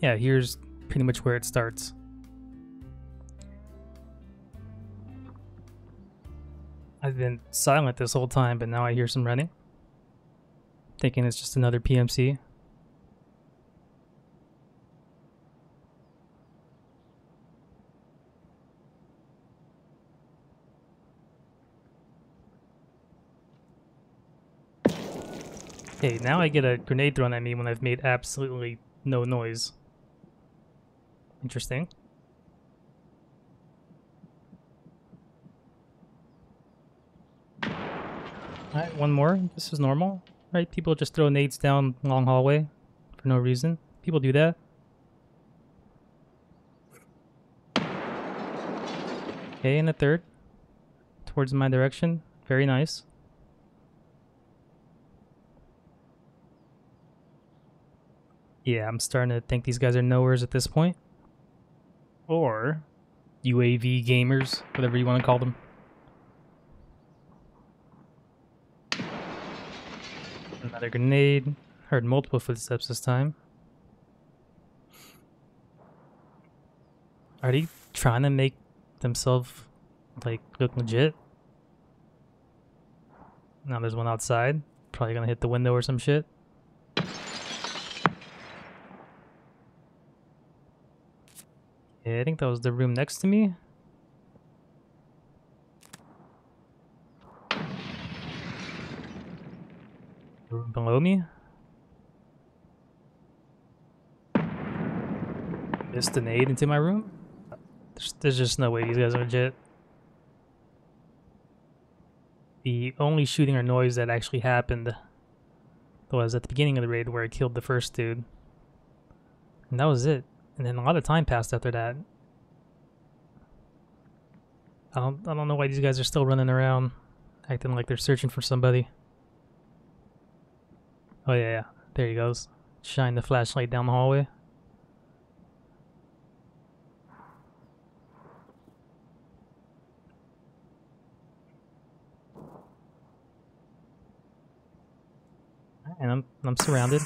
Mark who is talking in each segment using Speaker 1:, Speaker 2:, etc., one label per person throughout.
Speaker 1: Yeah, here's pretty much where it starts. I've been silent this whole time, but now I hear some running. Thinking it's just another PMC. Okay, now I get a grenade thrown at me when I've made absolutely no noise. Interesting. Alright, one more. This is normal, right? People just throw nades down long hallway for no reason. People do that. Okay, and a third. Towards my direction. Very nice. Yeah, I'm starting to think these guys are nowheres at this point. Or UAV gamers, whatever you want to call them. Another grenade. Heard multiple footsteps this time. Are they trying to make themselves like look legit? Now there's one outside. Probably gonna hit the window or some shit. Yeah, I think that was the room next to me. Room below me. Missed a nade into my room. There's, there's just no way these guys are legit. The only shooting or noise that actually happened was at the beginning of the raid where I killed the first dude. And that was it. And then a lot of time passed after that. I don't I don't know why these guys are still running around acting like they're searching for somebody. Oh yeah, yeah. There he goes. Shine the flashlight down the hallway. And I'm I'm surrounded.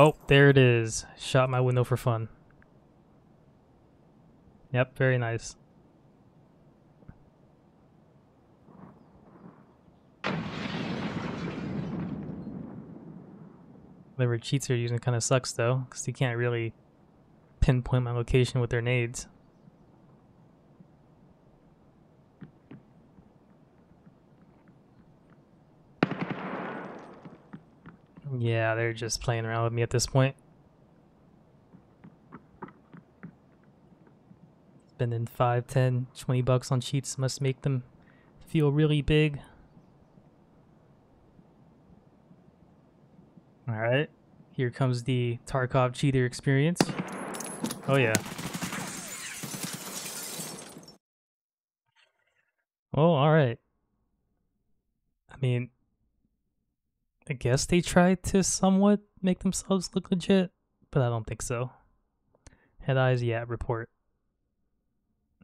Speaker 1: Oh, there it is. Shot my window for fun. Yep, very nice. Whatever cheats they're using kind of sucks though, because you can't really pinpoint my location with their nades. Yeah, they're just playing around with me at this point. Spending 5, 10, 20 bucks on cheats must make them feel really big. Alright, here comes the Tarkov cheater experience. Oh yeah. Oh, alright. I mean, I guess they tried to somewhat make themselves look legit, but I don't think so. Head eyes, yeah, report.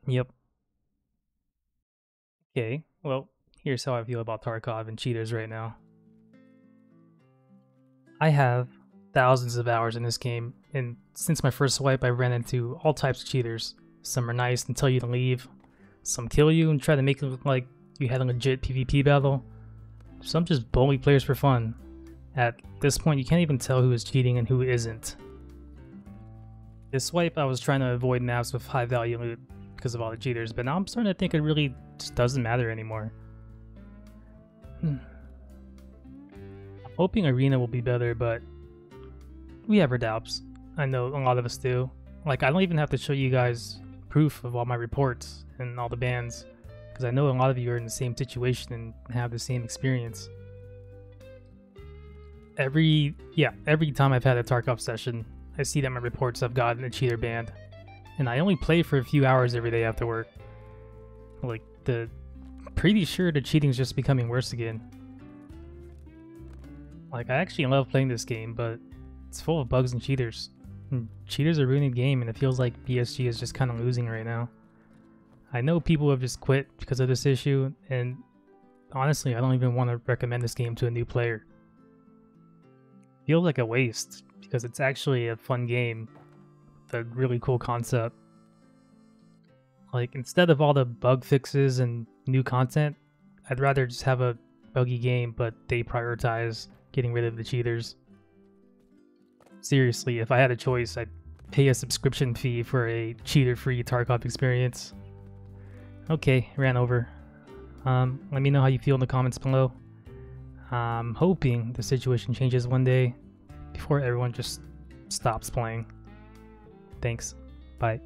Speaker 1: Yep. Okay, well, here's how I feel about Tarkov and cheaters right now. I have thousands of hours in this game, and since my first wipe, I ran into all types of cheaters. Some are nice and tell you to leave, some kill you and try to make it look like you had a legit PvP battle, some just bully players for fun. At this point, you can't even tell who is cheating and who isn't. This wipe, I was trying to avoid maps with high value loot because of all the cheaters, but now I'm starting to think it really just doesn't matter anymore. Hmm. I'm hoping Arena will be better, but we have our doubts. I know a lot of us do. Like, I don't even have to show you guys proof of all my reports and all the bans because I know a lot of you are in the same situation and have the same experience. Every yeah, every time I've had a Tarkov session, I see that my reports have gotten a cheater banned, and I only play for a few hours every day after work. Like the, pretty sure the cheating's just becoming worse again. Like I actually love playing this game, but it's full of bugs and cheaters. And cheaters are ruining the game, and it feels like BSG is just kind of losing right now. I know people have just quit because of this issue, and honestly, I don't even want to recommend this game to a new player. Feels like a waste, because it's actually a fun game with a really cool concept. Like, instead of all the bug fixes and new content, I'd rather just have a buggy game, but they prioritize getting rid of the cheaters. Seriously, if I had a choice, I'd pay a subscription fee for a cheater-free Tarkov experience. Okay, ran over. Um, let me know how you feel in the comments below. I'm hoping the situation changes one day before everyone just stops playing. Thanks. Bye.